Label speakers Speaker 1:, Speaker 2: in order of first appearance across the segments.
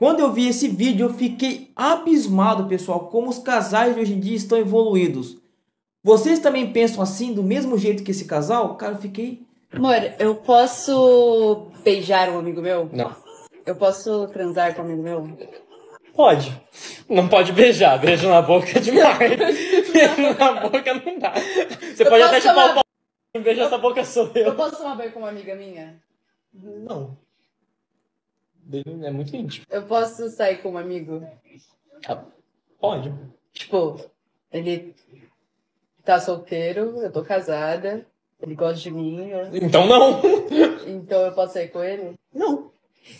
Speaker 1: Quando eu vi esse vídeo, eu fiquei abismado, pessoal, como os casais de hoje em dia estão evoluídos. Vocês também pensam assim, do mesmo jeito que esse casal? Cara, eu fiquei.
Speaker 2: Amor, eu posso beijar um amigo meu?
Speaker 3: Não.
Speaker 2: Eu posso transar com um amigo meu?
Speaker 3: Pode. Não pode beijar. Beijo na boca é demais. Beijo na boca não dá. Você pode
Speaker 2: posso
Speaker 3: até chupar
Speaker 2: tomar-
Speaker 3: o pau. Quem beija essa boca sou
Speaker 2: Eu
Speaker 3: eu.
Speaker 2: posso tomar banho com uma amiga minha?
Speaker 3: Não. É muito íntimo.
Speaker 2: Eu posso sair com um amigo?
Speaker 3: Ah, Pode.
Speaker 2: Tipo, ele tá solteiro, eu tô casada, ele gosta de mim, eu-
Speaker 3: Então não.
Speaker 2: então eu posso sair com ele?
Speaker 3: Não.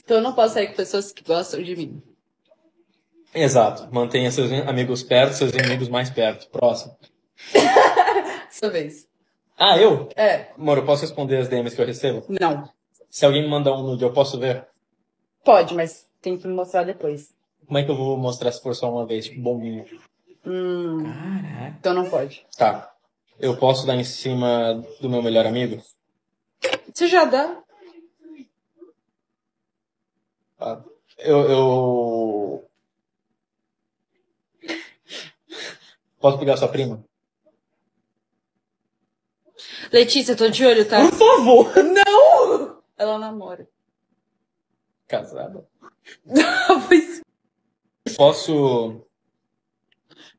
Speaker 2: Então eu não posso sair com pessoas que gostam de mim.
Speaker 3: Exato. Mantenha seus amigos perto, seus inimigos mais perto. Próximo.
Speaker 2: Sua vez.
Speaker 3: Ah, eu?
Speaker 2: É,
Speaker 3: Amor, eu posso responder as DMs que eu recebo?
Speaker 2: não.
Speaker 3: Se alguém me mandar um nude, eu posso ver?
Speaker 2: Pode, mas tem que me mostrar depois.
Speaker 3: Como é que eu vou mostrar se for só uma vez? Tipo, bombinho.
Speaker 2: Hum,
Speaker 1: Caraca.
Speaker 2: então não pode.
Speaker 3: Tá. Eu posso dar em cima do meu melhor amigo?
Speaker 2: Você já dá?
Speaker 3: Tá. Eu, eu. Posso pegar sua prima?
Speaker 2: Letícia, tô de olho, tá?
Speaker 3: Por favor!
Speaker 2: Não! Ela namora.
Speaker 3: Casada.
Speaker 2: Pois-
Speaker 3: Posso.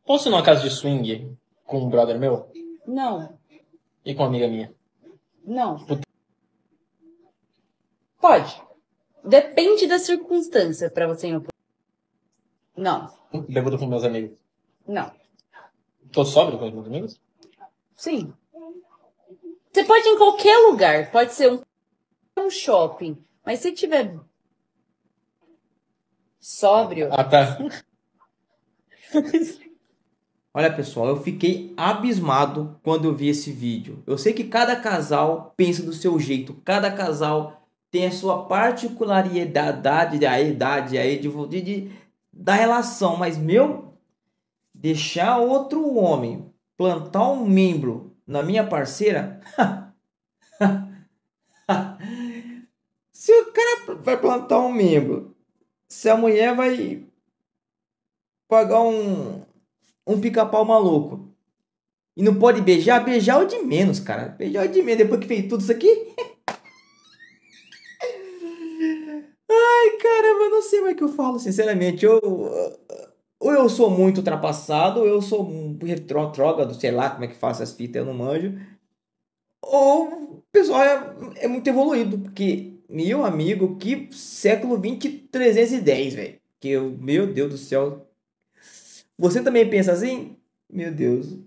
Speaker 3: Posso ir numa casa de swing com um brother meu
Speaker 2: não,
Speaker 3: e com uma amiga minha?
Speaker 2: não. Pode. Depende da circunstância pra você ir no... Não,
Speaker 3: Bêbado com meus amigos.
Speaker 2: não.
Speaker 3: Tô sóbrio com os meus amigos?
Speaker 2: Sim. Você pode ir em qualquer lugar. Pode ser um, um shopping. Mas se tiver sóbrio,
Speaker 3: Ah, tá.
Speaker 1: Olha pessoal, eu fiquei abismado quando eu vi esse vídeo. Eu sei que cada casal pensa do seu jeito, cada casal tem a sua particularidade da idade aí de, de, de- da relação, mas meu deixar outro homem plantar um membro na minha parceira, se o cara vai plantar um membro, se a mulher vai pagar um um pica-pau maluco. E não pode beijar? Beijar é o de menos, cara. Beijar é o de menos. Depois que fez tudo isso aqui. Ai, caramba, não sei mais o que eu falo, sinceramente. Eu. Ou eu sou muito ultrapassado, ou eu sou um retrógrado, sei lá como é que faço essas fitas, eu não manjo. Ou o pessoal é, é muito evoluído, porque, meu amigo, que século 20 310, velho. Que eu, meu Deus do céu, você também pensa assim? Meu Deus.